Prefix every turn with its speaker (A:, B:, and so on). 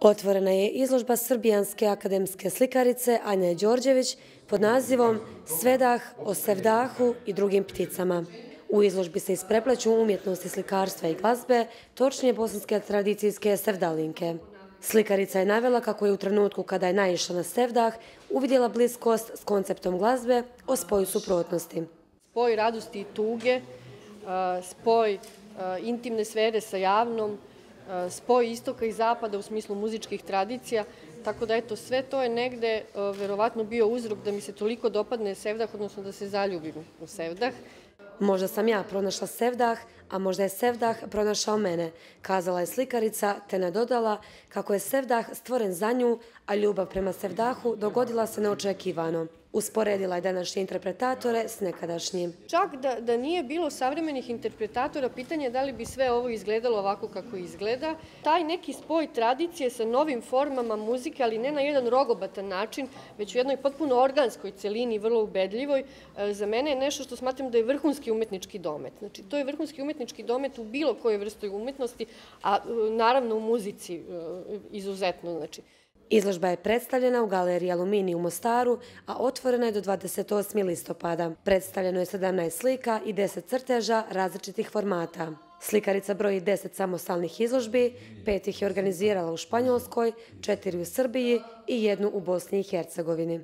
A: Otvorena je izložba srbijanske akademske slikarice Anja Đorđević pod nazivom Svedah o sevdahu i drugim pticama. U izložbi se isprepleću umjetnosti slikarstva i glazbe, točnije bosanske tradicijske sevdalinke. Slikarica je navela kako je u trenutku kada je naišla na sevdah uvidjela bliskost s konceptom glazbe o spoju suprotnosti.
B: Spoj radosti i tuge, spoj intimne sfere sa javnom, Eh, spoj istoka i zapada u smislu muzičkih tradicija, tako da eto, sve to je negde eh, verovatno bio uzrok da mi se toliko dopadne Sevdah, odnosno da se zaljubim u Sevdah.
A: Možda sam ja pronašla Sevdah, a možda je Sevdah pronašao mene, kazala je slikarica, te nadodala kako je Sevdah stvoren za nju, a ljubav prema Sevdahu dogodila se neočekivano. Usporedila je današnje interpretatore s nekadašnjim.
B: Čak da, da nije bilo savremenih interpretatora, pitanje je da li bi sve ovo izgledalo ovako kako izgleda. Taj neki spoj tradicije sa novim formama muzike, ali ne na jedan rogobatan način, već u jednoj potpuno organskoj celini, vrlo ubedljivoj, e, za mene je nešto što smatram da je vrhunski umetnički domet. Znači, to je vrhunski umetnički domet u bilo kojoj vrstoj umetnosti, a e, naravno u muzici e, izuzetno. Znači,
A: Izložba je predstavljena u galeriji Alumini u Mostaru, a otvorena je do 28. listopada. Predstavljeno je 17 slika i 10 crteža različitih formata. Slikarica broji 10 samostalnih izložbi, pet ih je organizirala u Španjolskoj, četiri u Srbiji i jednu u Bosni i Hercegovini.